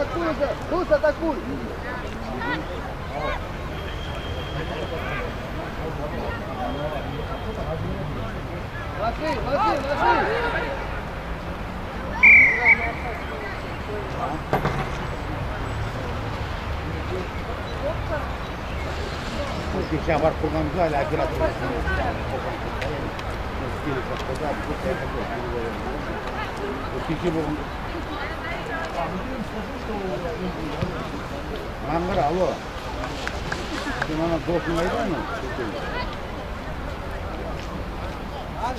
Атакуй уже! Рус, атакуй! Ложи, ложи, ложи! Dışa var kullanıcı hala akira Mangar alo. Bana dokunmaydı mı? Abi,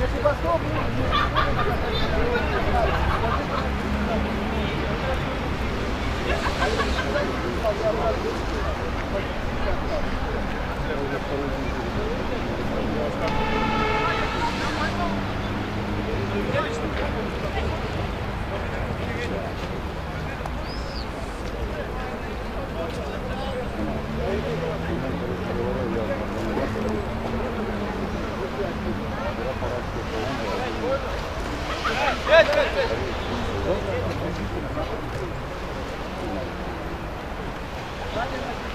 Если потом линию, линию, линию! Никита,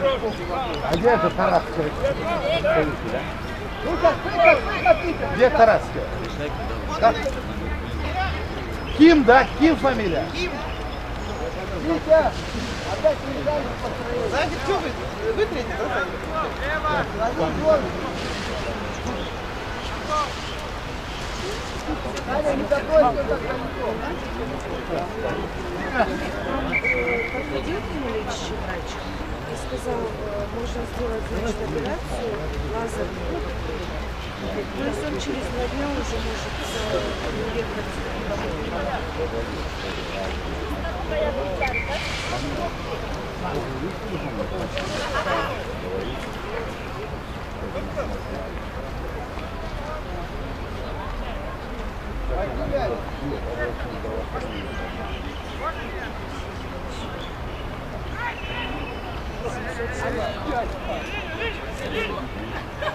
А где это Тарас? Выход, выход, выход, Никита! Где Тарас? Как? Ким, да? Ким фамилия? Витя! Опять передай построение! Знаете, что вы? Вытрите, да? Лови гол! Таня, не закрой все так далеко! к нему лечащий врач сказал, э, можно сделать значит, операцию лазерную. То есть он через два дня уже может уехать.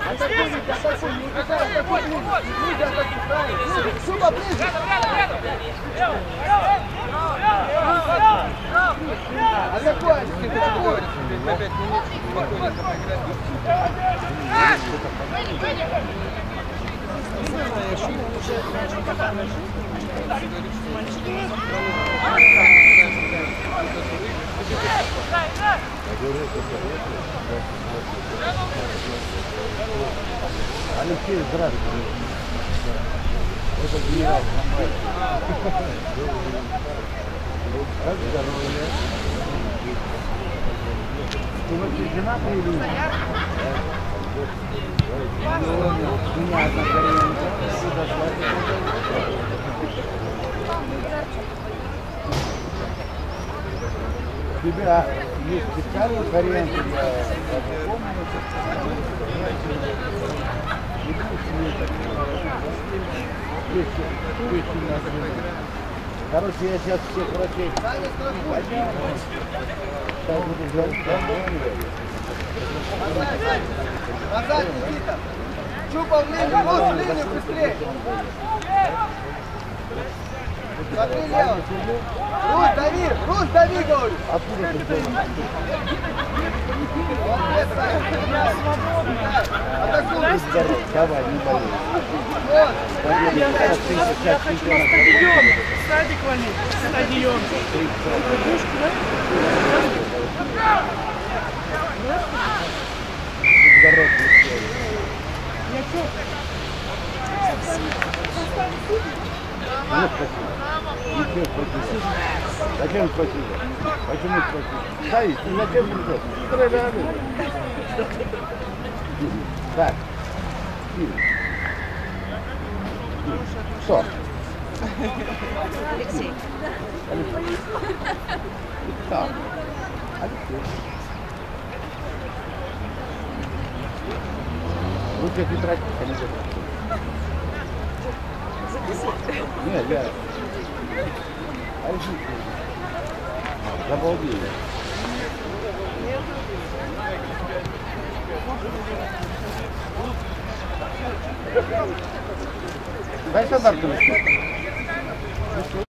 Атакуй, Витя, атакуй! Не убегай, атакуй ближе! Ближе атакуй, правильно! Шуба, ближе! Атакуй, атакуй! Алексей, здравствуйте. Это генерал Как здоровье? Ты вообще женатый или нет? У меня одна кореянка. Сюда платит. Тебя есть специальный вариант для. Короче, я сейчас всех врачей сейчас буду звонить. Назад, Никита. Чупа в линию, в линию быстрее. Смотри лево. Рус, дави, Рус, дави, говорю. Откуда ты. Здорово, давай, не болей. Вот. Я я хочу на стадион. Садик валить. Стадион. Здорово, Нет, спасибо. Ничего, спасибо. Зачем спасибо? Почему спасибо? Савич, ты зачем пришел? Стреляли. Так. Что? Алексей. Так. Алексей. Лучше тетрадь, конечно. Нет, я... Алексей. Забалдели. Дай сюда, Артур.